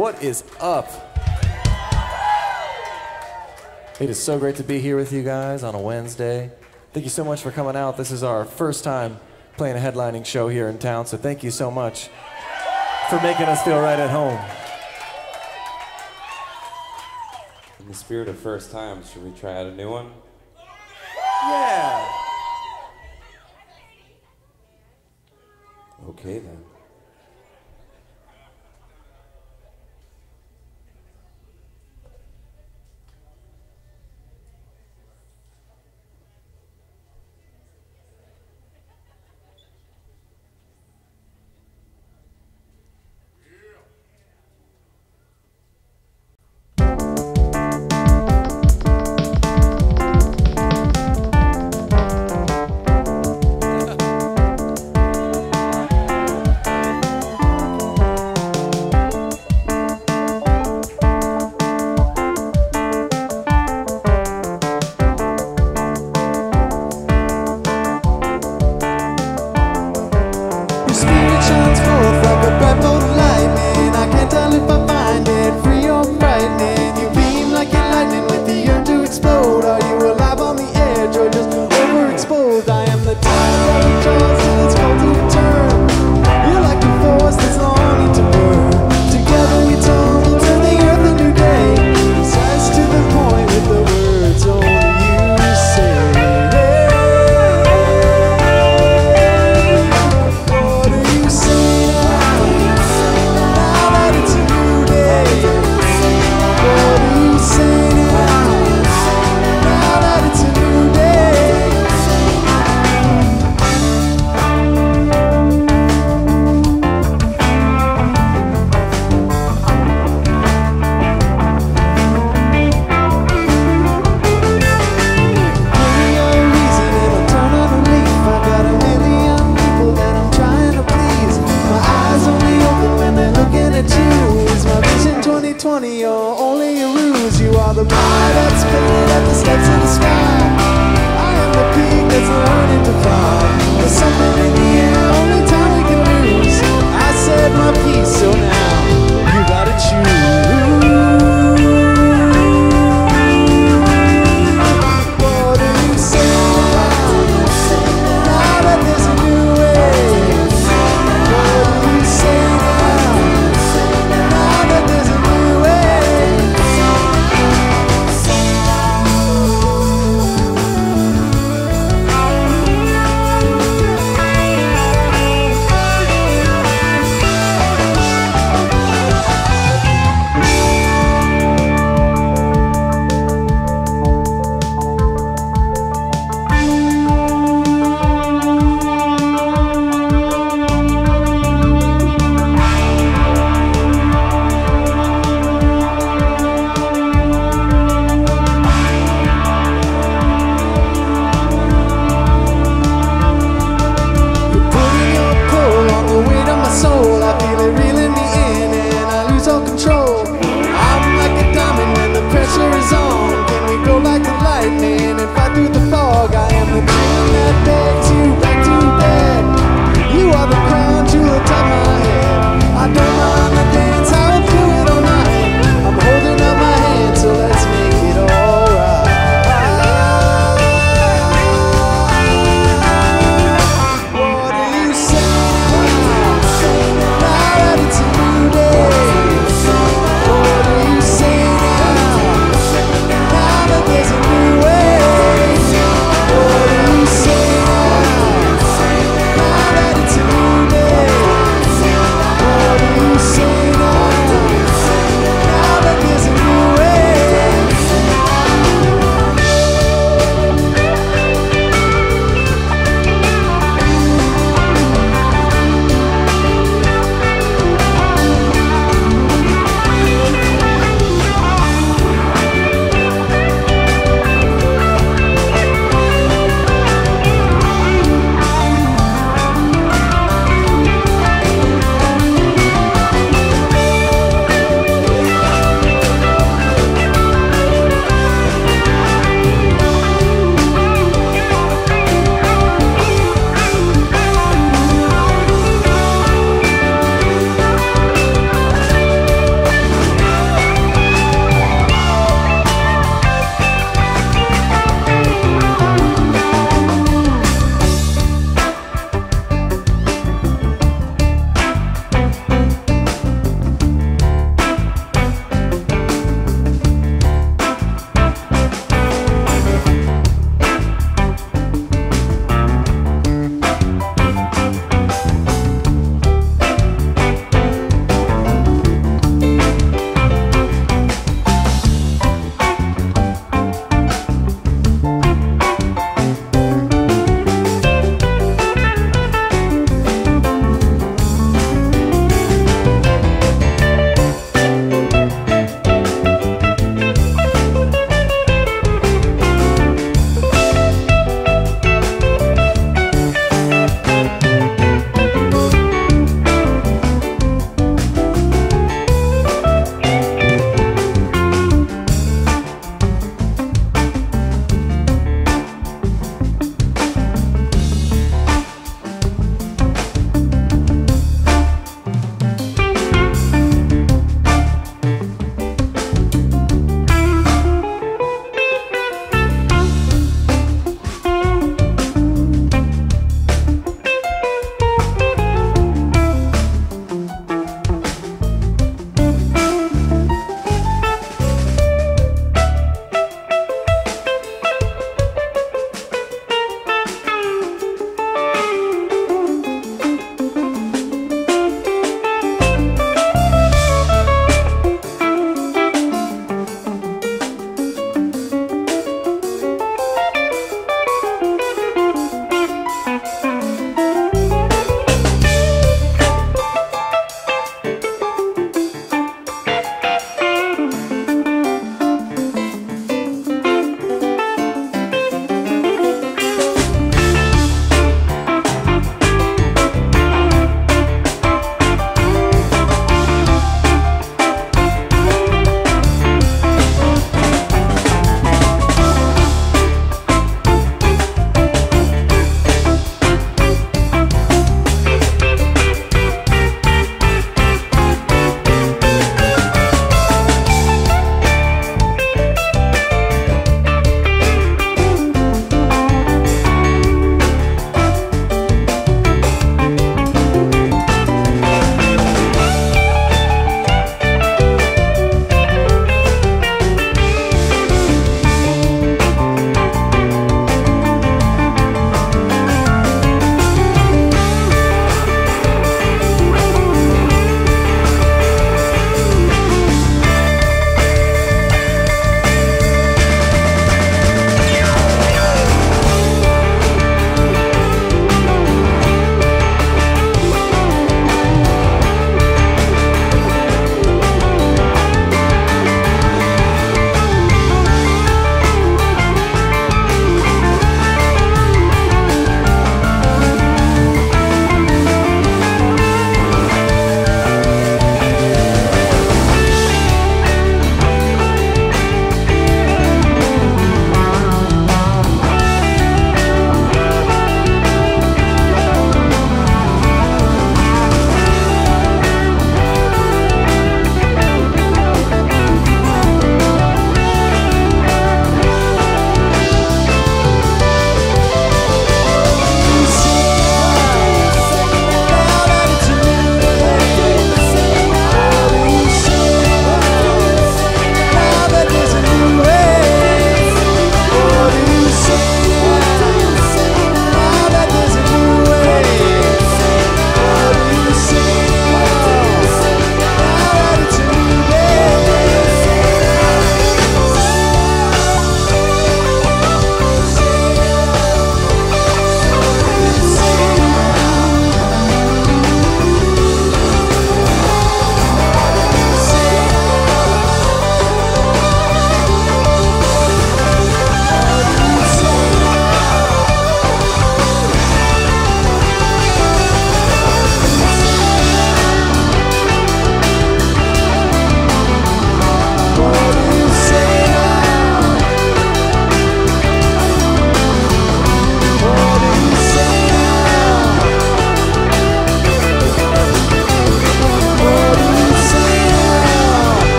what is up? It is so great to be here with you guys on a Wednesday. Thank you so much for coming out. This is our first time playing a headlining show here in town, so thank you so much for making us feel right at home. In the spirit of first time, should we try out a new one?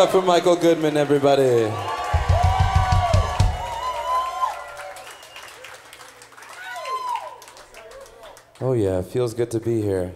Up for Michael Goodman, everybody. Oh, yeah, feels good to be here.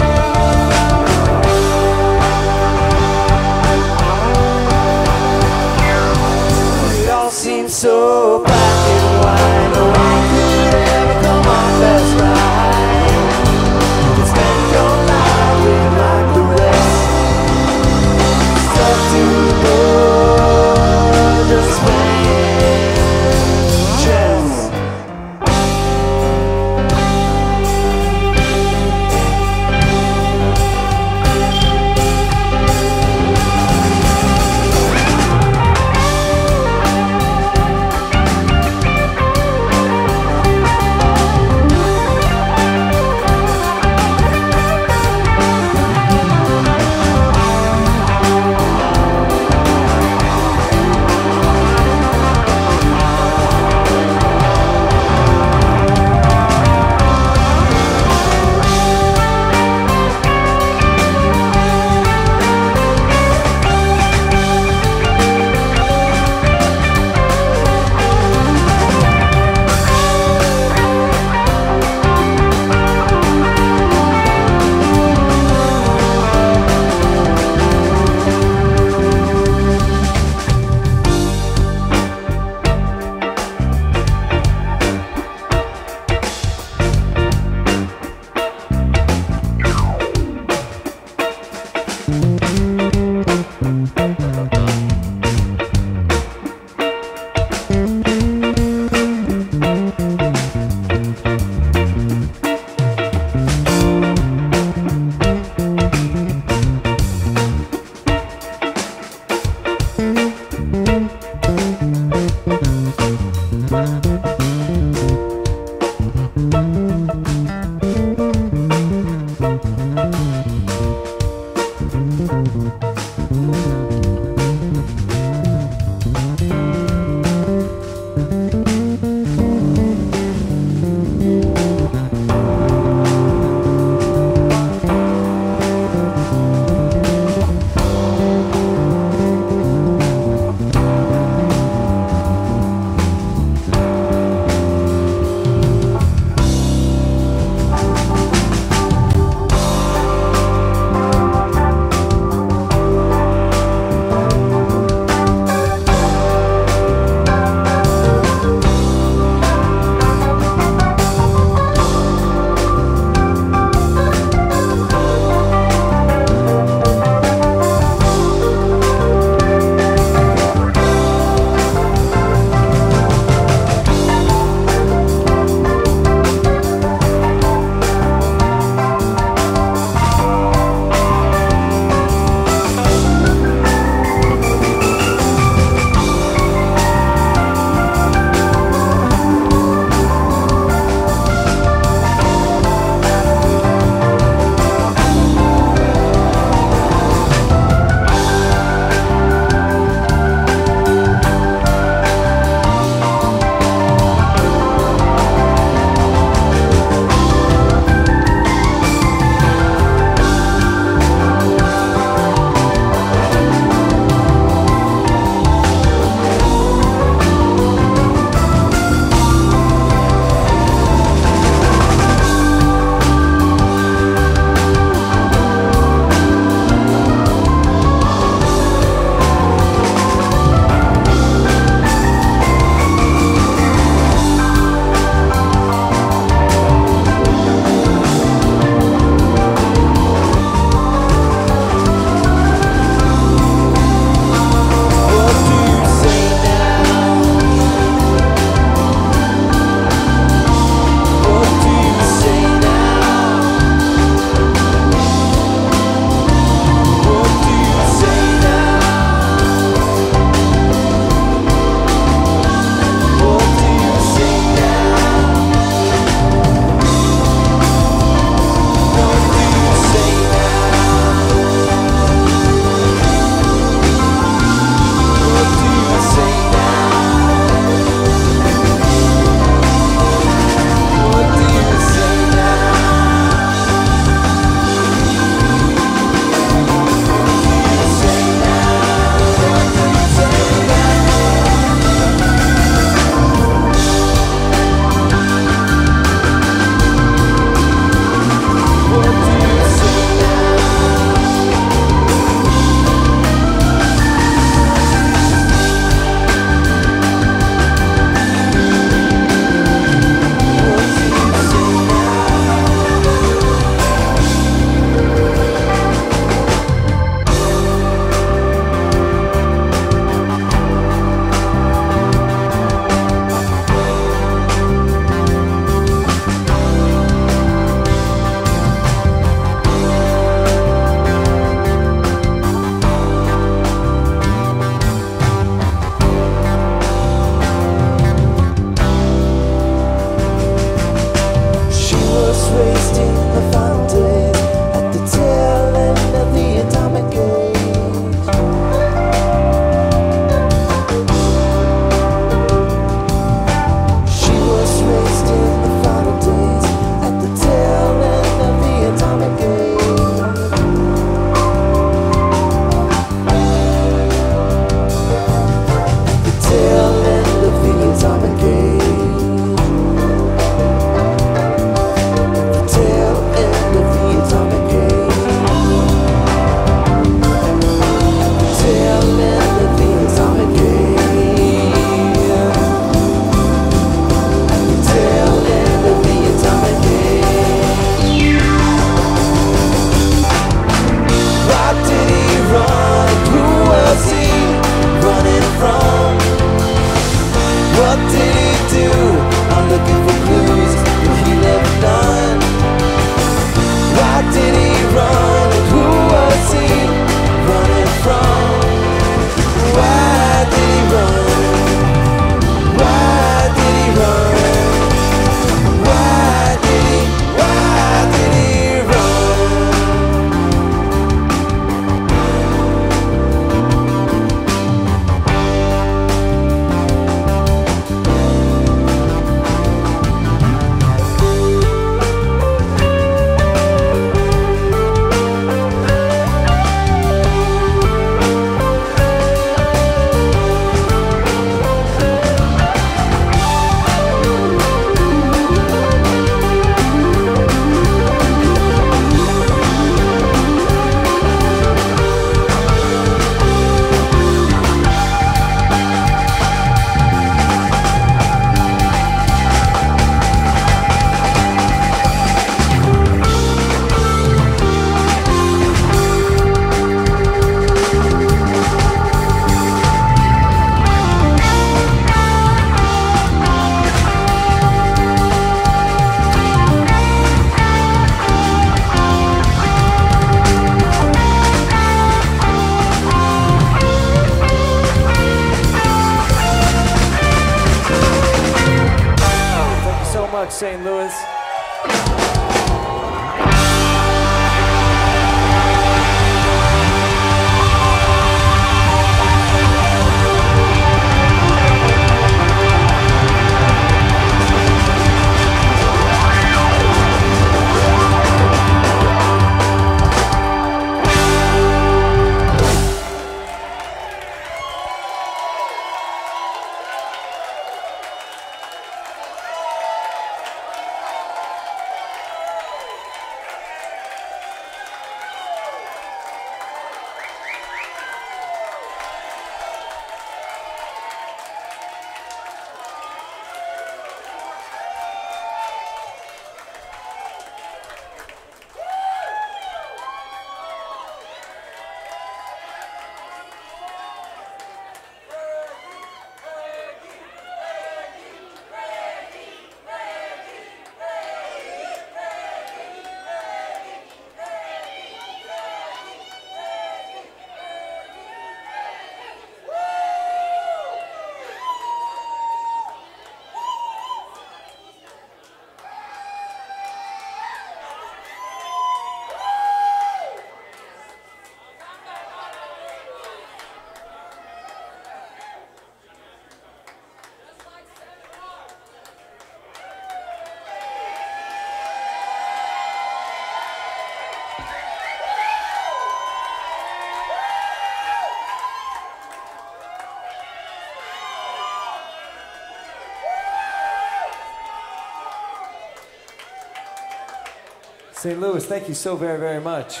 St. Louis, thank you so very, very much.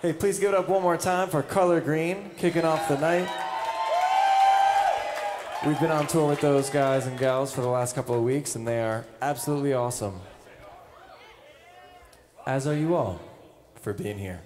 Hey, please give it up one more time for Color Green kicking off the night. We've been on tour with those guys and gals for the last couple of weeks, and they are absolutely awesome. As are you all for being here.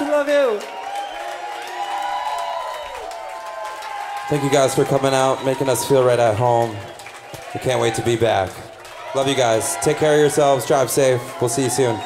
Love you. Thank you guys for coming out, making us feel right at home. We can't wait to be back. Love you guys. Take care of yourselves. Drive safe. We'll see you soon.